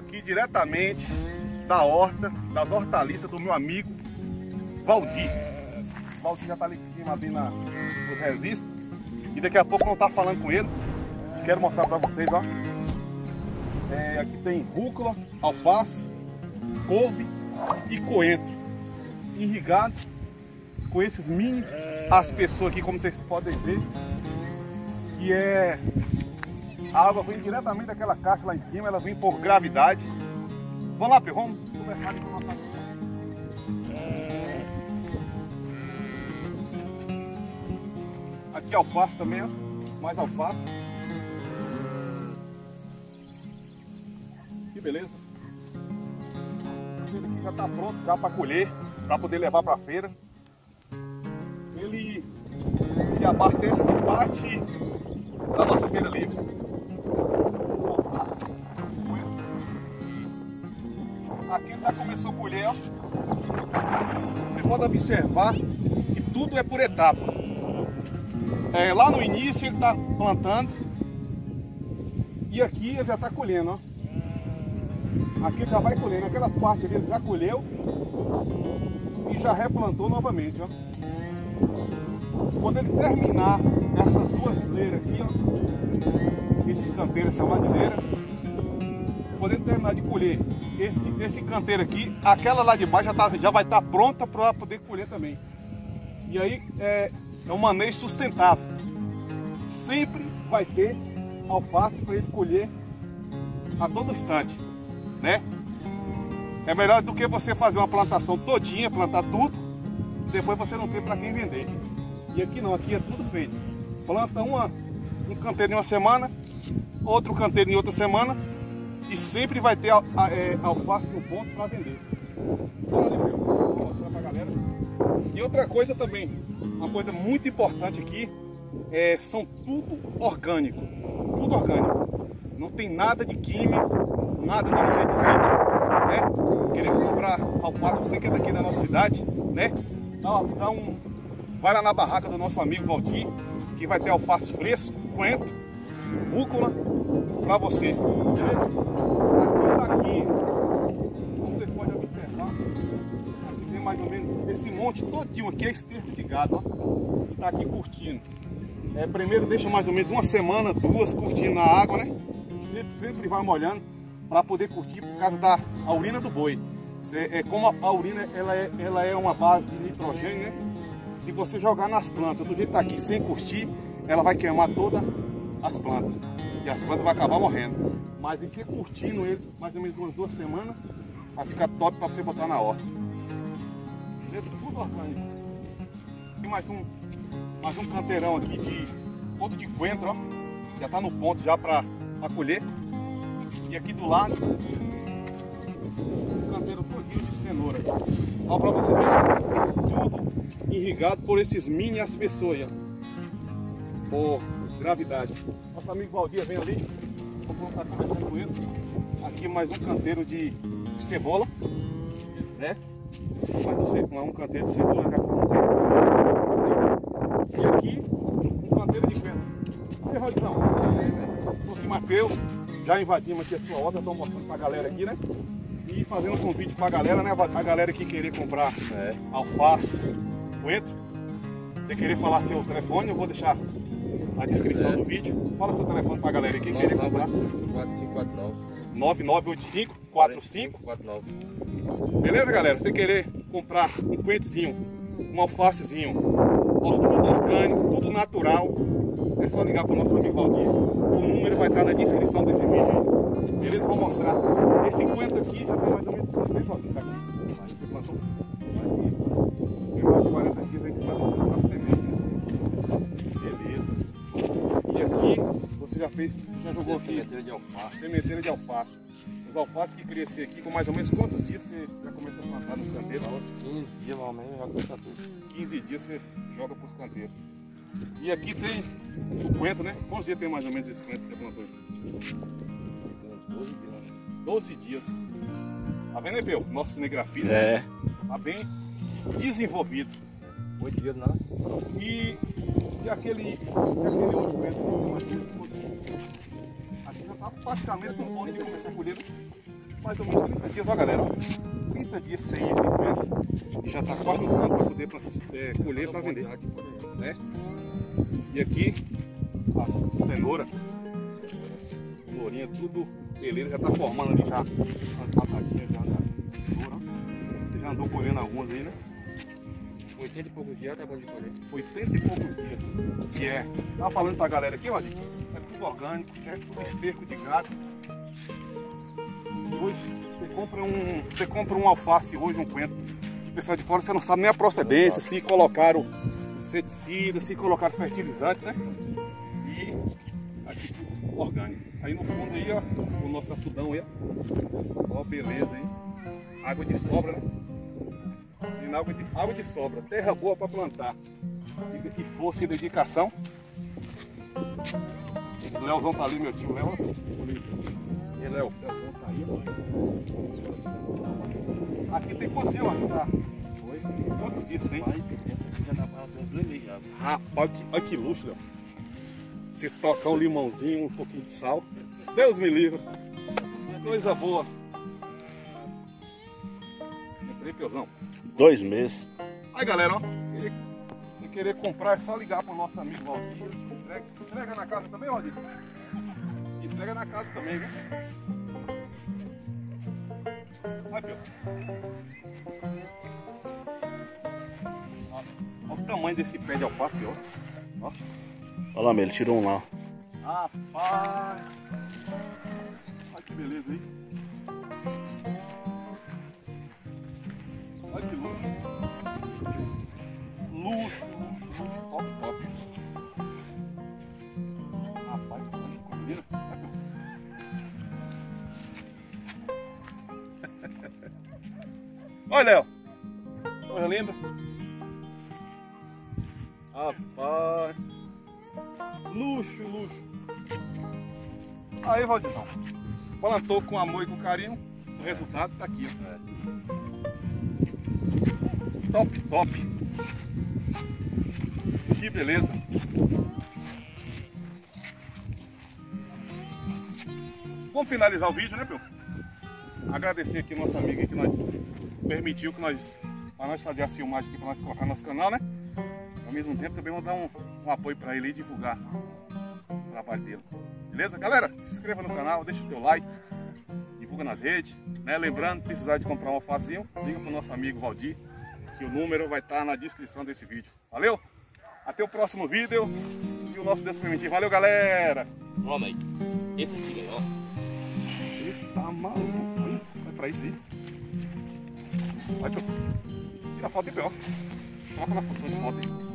aqui diretamente da horta, das hortaliças do meu amigo Valdir. O Valdir já está ali em cima abrindo os registros. E daqui a pouco eu vou estar falando com ele. Quero mostrar para vocês, ó. É, aqui tem rúcula, alface, couve e coentro. Irrigado com esses mini as pessoas aqui, como vocês podem ver. Que é a água vem diretamente daquela caixa lá em cima, ela vem por gravidade. Vamos lá, Pio, vamos conversar com a nossa Aqui alface também, ó. Mais alface. Que beleza. Ele aqui já está pronto já para colher, para poder levar para a feira. Ele, ele abastece parte da nossa feira livre. Aqui já começou a colher, ó. Você pode observar que tudo é por etapa. É, lá no início ele está plantando e aqui ele já está colhendo, ó. Aqui já vai colhendo, aquelas partes ali ele já colheu e já replantou novamente, ó. Quando ele terminar essas duas leiras aqui, ó, esses canteiros chamados de leira, ele terminar de colher esse, esse canteiro aqui, aquela lá de baixo já, tá, já vai estar tá pronta para poder colher também. E aí é, é um manejo sustentável. Sempre vai ter alface para ele colher a todo instante, né? É melhor do que você fazer uma plantação todinha, plantar tudo, e depois você não ter para quem vender. E aqui não, aqui é tudo feito. Planta uma, um canteiro em uma semana, outro canteiro em outra semana, e sempre vai ter é, alface no ponto para vender. Olha vou mostrar para a galera. E outra coisa também, uma coisa muito importante aqui, é, são tudo orgânico, tudo orgânico. Não tem nada de químico, nada de inseticida, né? Querer comprar alface, você que é daqui da nossa cidade, né? Dá, dá um, vai lá na barraca do nosso amigo Valdir, que vai ter alface fresco, coentro, rúcula para você, beleza? Aqui tá aqui, como vocês podem observar, aqui tem mais ou menos esse monte todinho aqui é esterco de gado, ó, que tá aqui curtindo. É, primeiro deixa mais ou menos uma semana, duas curtindo na água, né? Sempre, sempre vai molhando para poder curtir por causa da urina do boi. Cê, é, como a, a urina ela é, ela é uma base de nitrogênio, né? Se você jogar nas plantas do jeito que tá aqui sem curtir, ela vai queimar todas as plantas. E as plantas vão acabar morrendo. Mas e você curtindo ele mais ou menos umas duas semanas, vai ficar top para você botar na horta. Tudo orgânico. E mais um mais um canteirão aqui de ponto de coentro, ó. Já tá no ponto já para colher. E aqui do lado, um canteiro todinho de cenoura. Ó para vocês tudo irrigado por esses mini aspersões, ó. Por gravidade. Nosso amigo Valdir vem ali. Vamos estar conversando com ele. Aqui mais um canteiro de, cebola, né? Mais um, um canteiro de cebola, a pouco não tem. E aqui, um canteiro de pena. E pouquinho mais peu. Já invadimos aqui a sua horta, estou mostrando para a galera aqui, né? E fazendo um convite para a galera, né? A galera que querer comprar é. alface, coentro. Se querer falar seu telefone, eu vou deixar na descrição é. do vídeo. Fala seu telefone para a galera que querer comprar. 4549 9985 4549 Beleza, galera? Se querer comprar um coentrozinho, um alfacezinho, tudo orgânico, tudo natural. É só ligar para o nosso amigo Valdir. O número vai estar na descrição desse vídeo. Beleza? Vou mostrar. Esse 50 aqui já está mais ou menos quanto tempo? Tá aqui. Você plantou? E aqui você já fez, você já jogou aqui. Sementeira de alface. Sementeira de alface. Os alfaces que crescer aqui, com mais ou menos quantos dias você já começa a plantar nos canteiros? Uns 15 dias, mais ou menos, já começa tudo. 15 dias você joga para os canteiros. E aqui tem o coentro, né? Quantos dias tem mais ou menos esse coentro que você plantou? Uns 12 dias. 12 dias. Tá vendo, Ebeu? Nosso cinegrafista. É. Tá bem desenvolvido. 8 dias nasce. E, e aquele, e aquele outro coentro aqui já está praticamente no ponto de começar a colher. mais ou menos 30 dias, ó galera. ó. 30 dias tem esse coentro. E já tá quase no ponto para poder é, colher para vender. Né? E aqui a cenoura. Cenourinha, tudo beleza, já tá formando ali já as batatinhas já da cenoura. já andou colhendo algumas aí, né? 80 e poucos dias tá bom de colher. 80 e poucos dias. Que é. Tava falando pra galera aqui, gente. É tudo orgânico, é tudo esterco de gato. Hoje você compra um. Você compra um alface hoje, um coentro. O pessoal de fora você não sabe nem a procedência, se colocaram inseticida, se colocaram fertilizante, né? E aqui tudo orgânico. Aí no fundo aí, ó, o nosso açudão aí, ó. Ó, beleza aí. Água de sobra, né? E água de, água de sobra, terra boa para plantar. Diga que força e dedicação. O Leozão tá ali, meu tio Léo. E Léo, Leozão tá aí. Aqui tem quantos dias, Aqui tá. Oi? Quantos dias tem? Mas essa aqui já dá pra ter uns dois meses já. Rapaz, olha que, olha que luxo, Léo. Se tocar um limãozinho, um pouquinho de sal. Deus me livre. Coisa boa. Piozão. Dois meses. Aí galera, ó, querer, se querer comprar é só ligar pro nosso amigo Valdir. Entrega, entrega na casa também, Valdir? Entrega na casa também, viu? Vai, Olha o tamanho desse pé de alface, ó. Ó. Olha lá, meu, ele tirou um lá. Rapaz! Olha que beleza aí. Olha, Léo. Coisa linda. Rapaz. Luxo, luxo. Aí, Valdizão. Plantou com amor e com carinho. O resultado tá aqui, ó. Top, top. Que beleza. Vamos finalizar o vídeo, né, Pio? Agradecer aqui nosso amigo que nós permitiu que nós, para nós fazer a filmagem aqui, para nós colocar no nosso canal, né? Ao mesmo tempo também vamos dar um, um apoio para ele e divulgar o trabalho dele. Beleza? Galera, se inscreva no canal, deixa o teu like, divulga nas redes, né? Lembrando, precisar de comprar um alfazinho, liga pro nosso amigo Valdir, que o número vai estar na descrição desse vídeo. Valeu? Até o próximo vídeo, se o nosso Deus permitir. Valeu, galera! Mãe. Esse aqui, ó. Eita, maluco? Vai pra isso aí. Vai pro... Tira foto de pior. Coloca na função de foto aí.